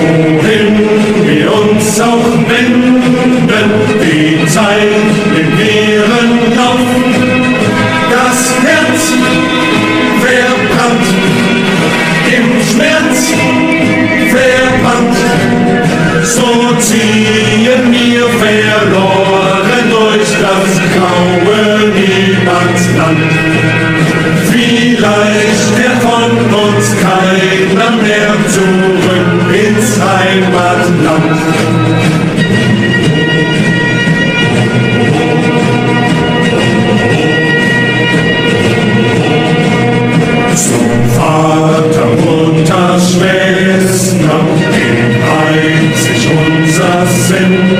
Wohin wir uns auch so ziehen wir verloren durch das graue Niemandsland. Vielleicht kehrt von uns keiner mehr zurück assim